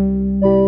you.